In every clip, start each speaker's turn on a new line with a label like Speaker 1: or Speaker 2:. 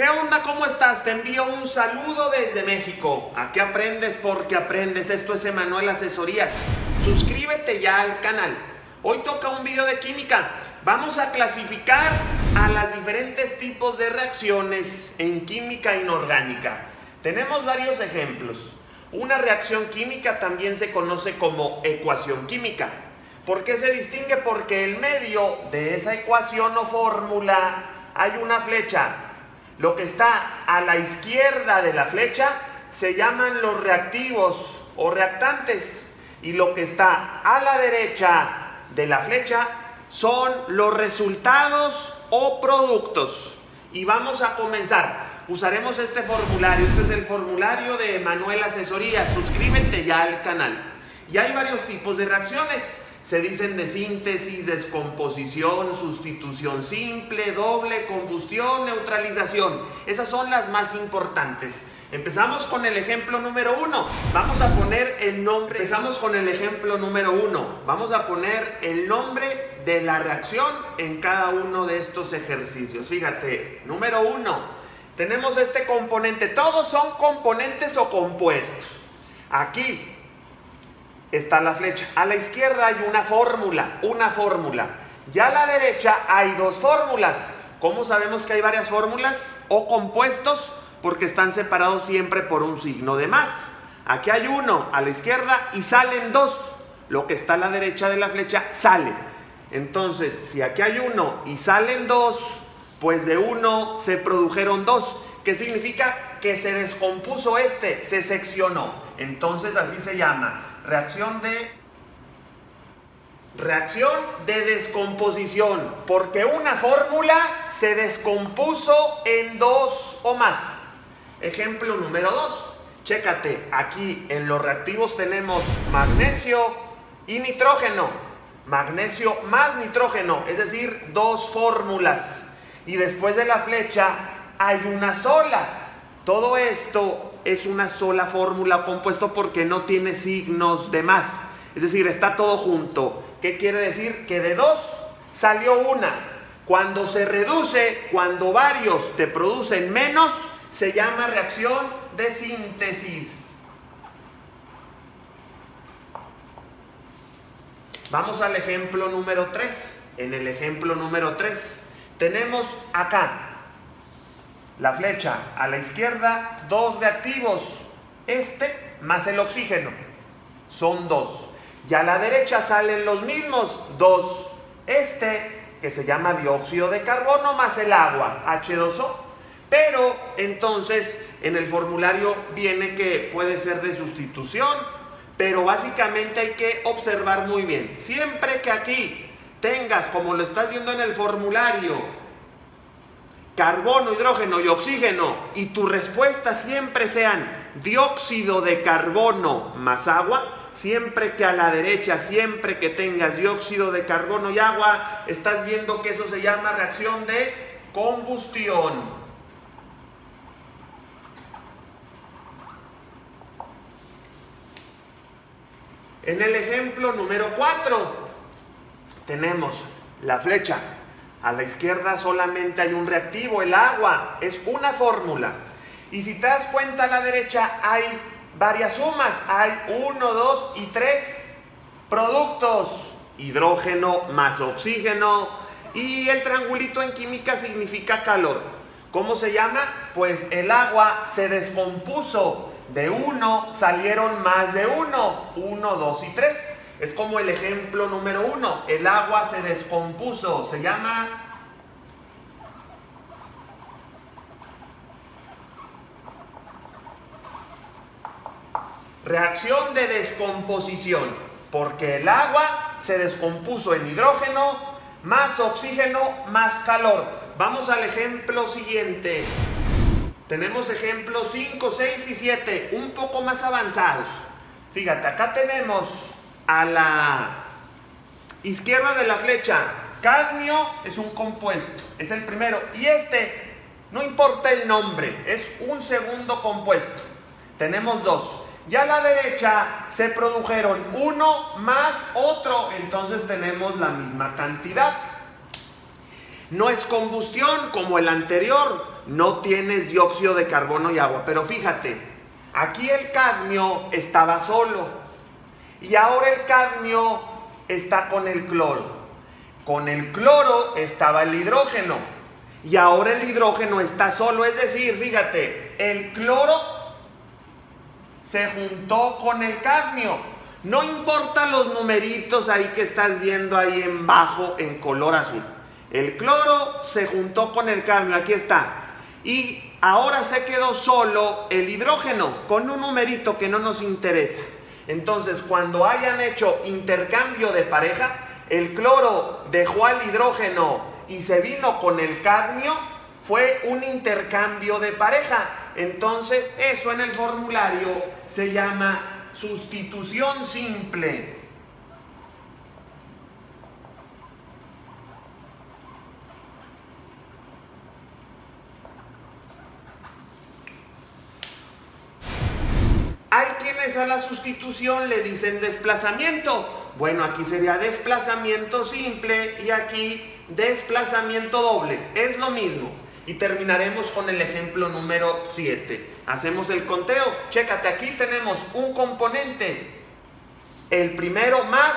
Speaker 1: ¿Qué onda? ¿Cómo estás? Te envío un saludo desde México. Aquí aprendes porque aprendes. Esto es Emanuel Asesorías. Suscríbete ya al canal. Hoy toca un video de química. Vamos a clasificar a las diferentes tipos de reacciones en química inorgánica. Tenemos varios ejemplos. Una reacción química también se conoce como ecuación química. ¿Por qué se distingue? Porque en medio de esa ecuación o fórmula hay una flecha. Lo que está a la izquierda de la flecha se llaman los reactivos o reactantes. Y lo que está a la derecha de la flecha son los resultados o productos. Y vamos a comenzar. Usaremos este formulario. Este es el formulario de Manuel Asesoría. Suscríbete ya al canal. Y hay varios tipos de reacciones. Se dicen de síntesis, descomposición, sustitución simple, doble, combustión, neutralización. Esas son las más importantes. Empezamos con el ejemplo número uno. Vamos a poner el nombre. Empezamos con el ejemplo número uno. Vamos a poner el nombre de la reacción en cada uno de estos ejercicios. Fíjate, número uno. Tenemos este componente. Todos son componentes o compuestos. Aquí está la flecha. A la izquierda hay una fórmula, una fórmula. Ya a la derecha hay dos fórmulas. ¿Cómo sabemos que hay varias fórmulas o compuestos? Porque están separados siempre por un signo de más. Aquí hay uno a la izquierda y salen dos. Lo que está a la derecha de la flecha sale. Entonces, si aquí hay uno y salen dos, pues de uno se produjeron dos. ¿Qué significa? Que se descompuso este, se seccionó. Entonces así se llama reacción de reacción de descomposición, porque una fórmula se descompuso en dos o más. Ejemplo número dos. Chécate, aquí en los reactivos tenemos magnesio y nitrógeno. Magnesio más nitrógeno, es decir, dos fórmulas. Y después de la flecha hay una sola. Todo esto es una sola fórmula compuesto porque no tiene signos de más. Es decir, está todo junto. ¿Qué quiere decir? Que de dos salió una. Cuando se reduce, cuando varios te producen menos, se llama reacción de síntesis. Vamos al ejemplo número 3. En el ejemplo número 3 tenemos acá la flecha a la izquierda, dos reactivos, este más el oxígeno, son dos. Y a la derecha salen los mismos, dos. Este, que se llama dióxido de carbono, más el agua, H2O. Pero entonces en el formulario viene que puede ser de sustitución, pero básicamente hay que observar muy bien. Siempre que aquí tengas, como lo estás viendo en el formulario, carbono, hidrógeno y oxígeno y tu respuesta siempre sean dióxido de carbono más agua, siempre que a la derecha, siempre que tengas dióxido de carbono y agua, estás viendo que eso se llama reacción de combustión. En el ejemplo número 4 tenemos la flecha a la izquierda solamente hay un reactivo, el agua. Es una fórmula. Y si te das cuenta a la derecha hay varias sumas. Hay uno, dos y tres productos. Hidrógeno más oxígeno. Y el triangulito en química significa calor. ¿Cómo se llama? Pues el agua se descompuso. De uno salieron más de uno. Uno, dos y tres. Es como el ejemplo número uno. El agua se descompuso. Se llama... Reacción de descomposición. Porque el agua se descompuso en hidrógeno más oxígeno más calor. Vamos al ejemplo siguiente. Tenemos ejemplos 5, 6 y 7, un poco más avanzados. Fíjate, acá tenemos a la izquierda de la flecha, cadmio es un compuesto, es el primero. Y este, no importa el nombre, es un segundo compuesto. Tenemos dos. Y a la derecha se produjeron uno más otro, entonces tenemos la misma cantidad. No es combustión como el anterior, no tienes dióxido de carbono y agua. Pero fíjate, aquí el cadmio estaba solo y ahora el cadmio está con el cloro. Con el cloro estaba el hidrógeno y ahora el hidrógeno está solo. Es decir, fíjate, el cloro se juntó con el cadmio. No importa los numeritos ahí que estás viendo ahí en bajo en color azul. El cloro se juntó con el cadmio, aquí está. Y ahora se quedó solo el hidrógeno con un numerito que no nos interesa. Entonces, cuando hayan hecho intercambio de pareja, el cloro dejó al hidrógeno y se vino con el cadmio, fue un intercambio de pareja. Entonces, eso en el formulario se llama sustitución simple. A la sustitución le dicen desplazamiento. Bueno, aquí sería desplazamiento simple y aquí desplazamiento doble. Es lo mismo. Y terminaremos con el ejemplo número 7. Hacemos el conteo. Chécate, aquí tenemos un componente. El primero más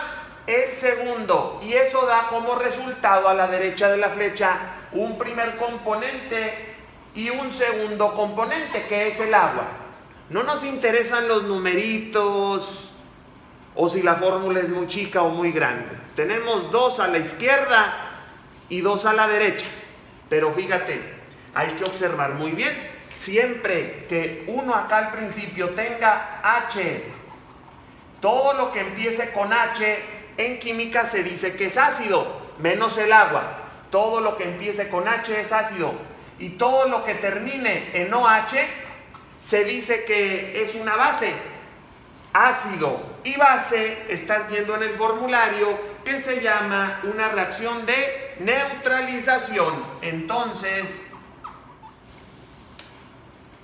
Speaker 1: el segundo. Y eso da como resultado a la derecha de la flecha un primer componente y un segundo componente, que es el agua. No nos interesan los numeritos o si la fórmula es muy chica o muy grande. Tenemos dos a la izquierda y dos a la derecha. Pero fíjate, hay que observar muy bien. Siempre que uno acá al principio tenga H, todo lo que empiece con H en química se dice que es ácido, menos el agua. Todo lo que empiece con H es ácido. Y todo lo que termine en OH se dice que es una base. Ácido y base, estás viendo en el formulario, que se llama una reacción de neutralización. Entonces,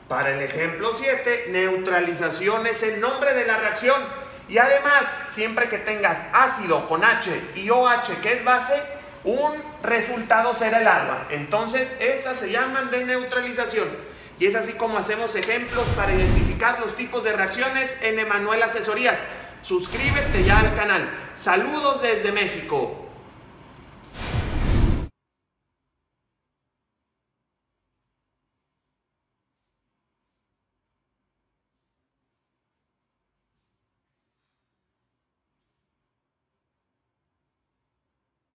Speaker 1: para el ejemplo 7, neutralización es el nombre de la reacción. Y además, siempre que tengas ácido con H y OH, que es base, un resultado será el agua. Entonces, esas se llaman de neutralización. Y es así como hacemos ejemplos para identificar los tipos de reacciones en Emanuel Asesorías. Suscríbete ya al canal. Saludos desde México.